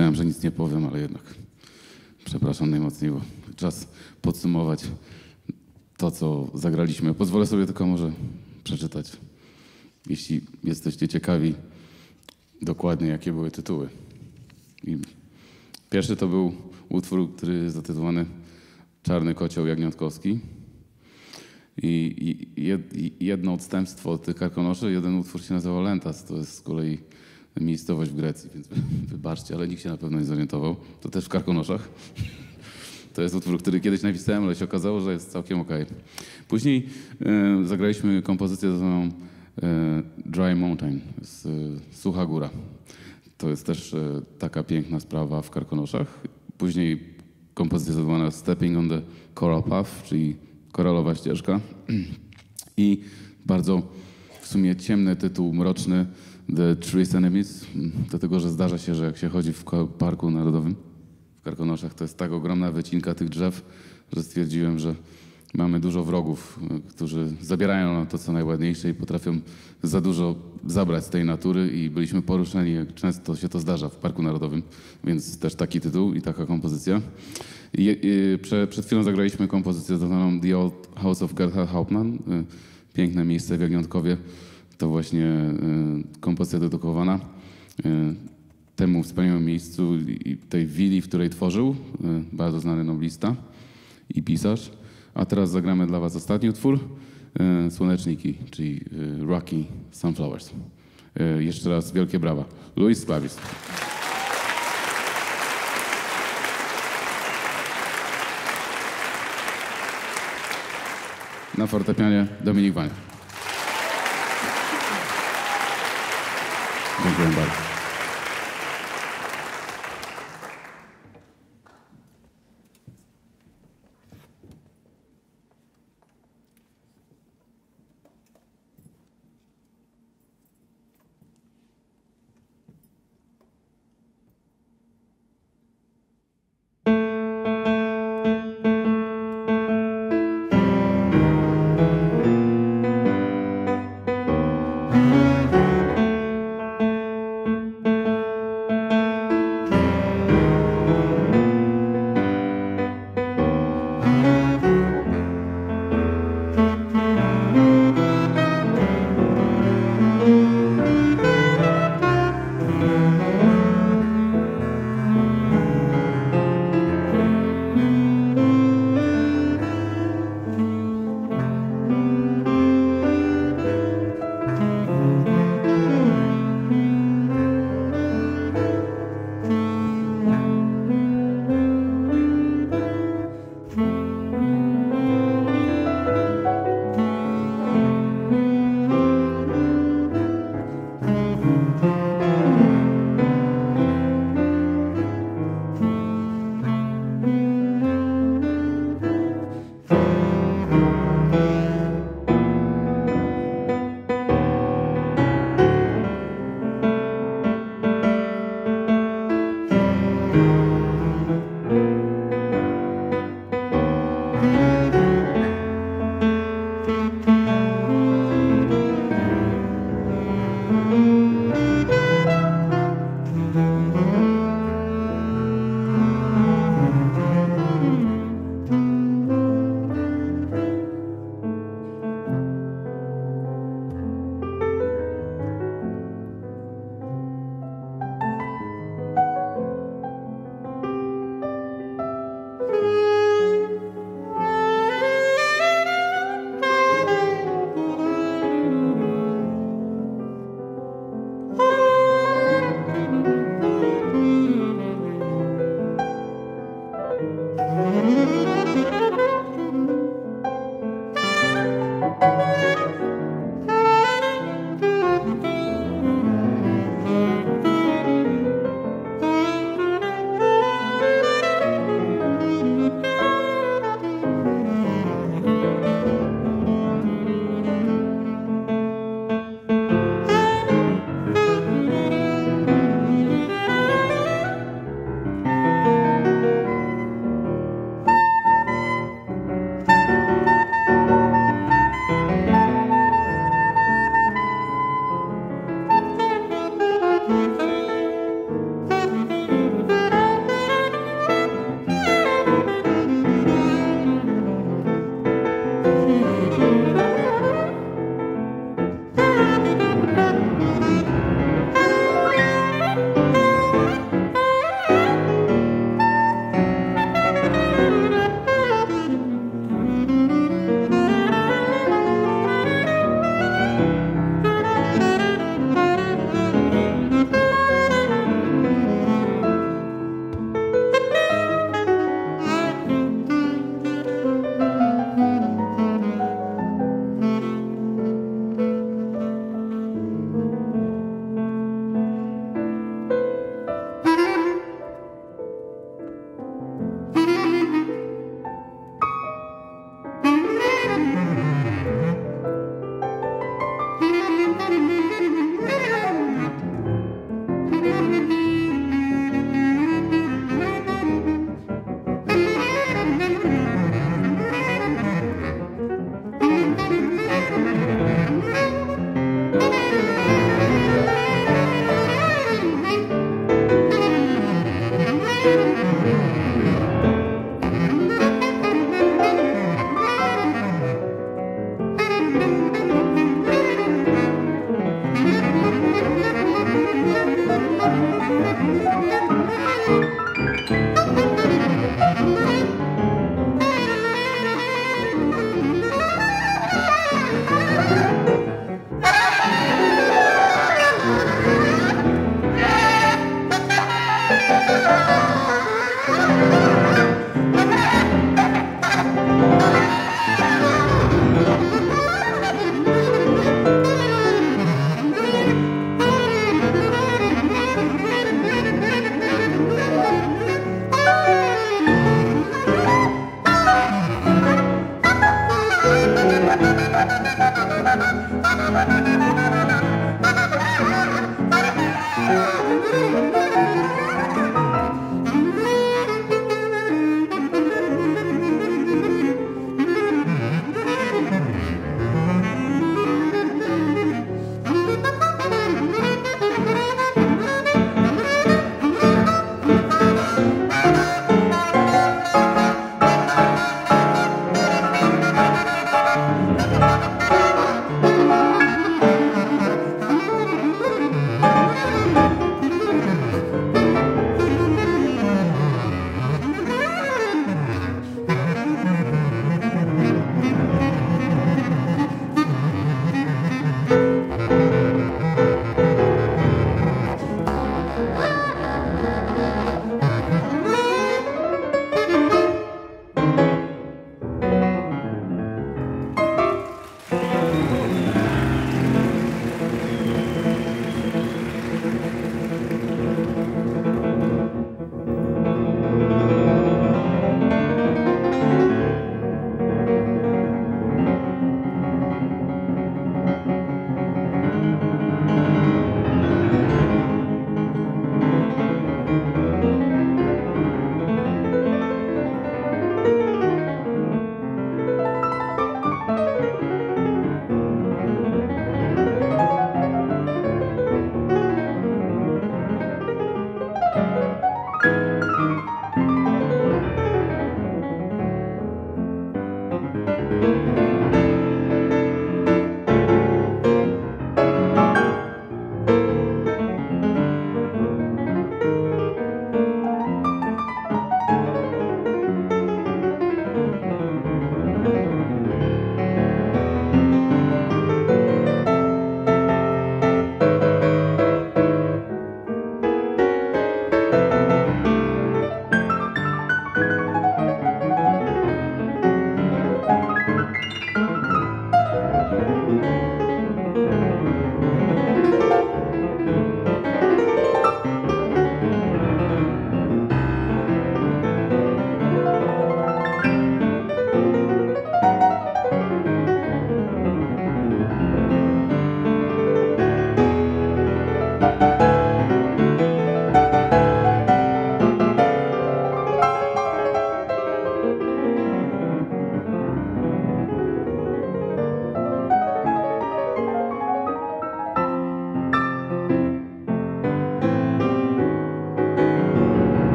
Obiecałem, że nic nie powiem, ale jednak przepraszam najmocniej, bo czas podsumować to, co zagraliśmy. Pozwolę sobie tylko może przeczytać, jeśli jesteście ciekawi dokładnie, jakie były tytuły. I pierwszy to był utwór, który jest zatytułowany Czarny Kocioł Jagniątkowski. I, i jedno odstępstwo od tych karkonoszy, jeden utwór się nazywał Lentas, to jest z kolei miejscowość w Grecji, więc wybaczcie, ale nikt się na pewno nie zorientował. To też w Karkonoszach. To jest utwór, który kiedyś napisałem, ale się okazało, że jest całkiem ok. Później e, zagraliśmy kompozycję zwaną e, Dry Mountain, z, e, Sucha Góra. To jest też e, taka piękna sprawa w Karkonoszach. Później kompozycja zwana Stepping on the Coral Path, czyli koralowa ścieżka. I bardzo w sumie ciemny tytuł, mroczny, The Trees Enemies, dlatego że zdarza się, że jak się chodzi w parku narodowym, w Karkonoszach to jest tak ogromna wycinka tych drzew, że stwierdziłem, że mamy dużo wrogów, y, którzy zabierają nam to, co najładniejsze i potrafią za dużo zabrać z tej natury i byliśmy poruszeni, jak często się to zdarza w Parku Narodowym, więc też taki tytuł i taka kompozycja. I, i, prze, przed chwilą zagraliśmy kompozycję zwaną The Old House of Gerhard Hauptmann, y, piękne miejsce w Jagniątkowie. To właśnie y, kompozycja dedykowana y, temu wspaniałemu miejscu i tej willi, w której tworzył, y, bardzo znany noblista i pisarz. A teraz zagramy dla Was ostatni utwór, Słoneczniki, czyli Rocky Sunflowers. Jeszcze raz wielkie brawa. Luis Clavis. Na fortepianie Dominik Wania. Dziękuję bardzo.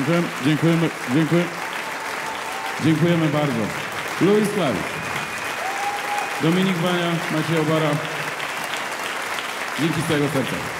Dziękujemy, dziękujemy, dziękuję, dziękujemy bardzo. Luis Klawisz, Dominik Bania, Maciej Obara. Dzięki z tego serca.